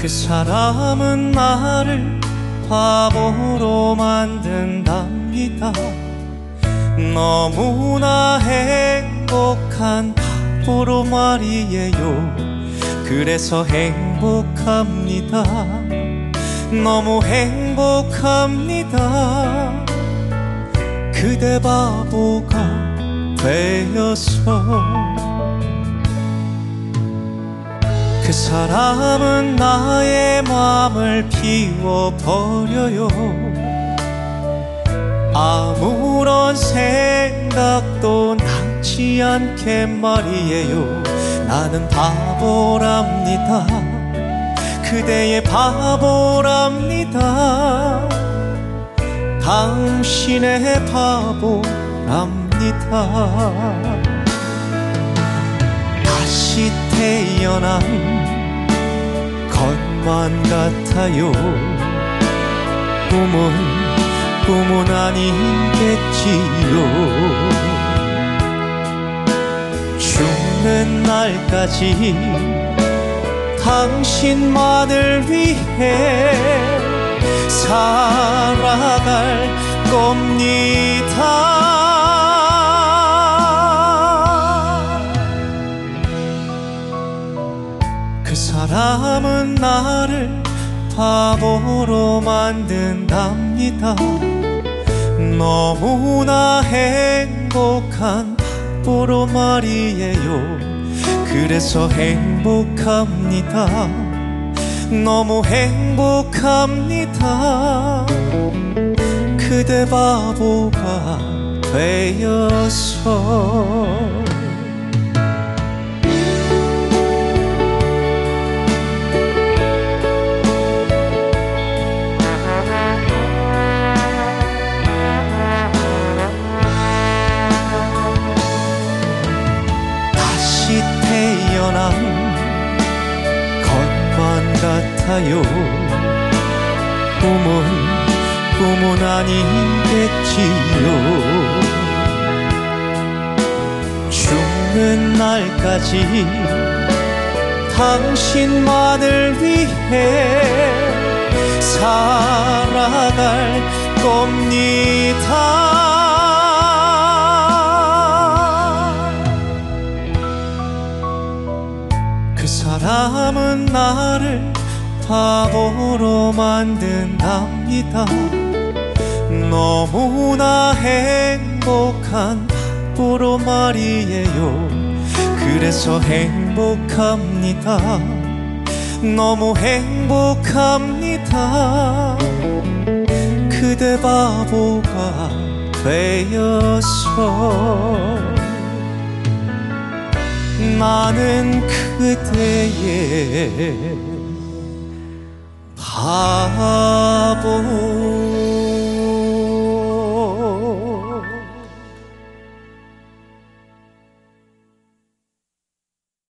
그 사람은 나를 바보로 만든답니다. 너무나 행복한 바보로 말이에요. 그래서 행복합니다. 너무 행복합니다. 그대 바보가 되어서 그 사람은 나의 마음을 비워버려요. 아무런 생각도 남지 않게 말이에요. 나는 바보랍니다. 그대의 바보랍니다. 당신의 바보랍니다. 다시 태어난 것만 같아요. 꿈은 꿈은 아니겠지요. 죽는 날까지 당신만을 위해 살아갈 겁니다 사람은 나를 바보로 만든답니다. 너무나 행복한 바보로 말이에요. 그래서 행복합니다. 너무 행복합니다. 그대 바보가 되어서 같아요 꿈은 꿈은 아니겠지요. 죽는 날까지 당신만을 위해 살아갈 겁니다. 그 사람은 나를 바보로 만든답니다. 너무나 행복한 바보로 말이에요. 그래서 행복합니다. 너무 행복합니다. 그대 바보가 되어서 나는 그대의 바보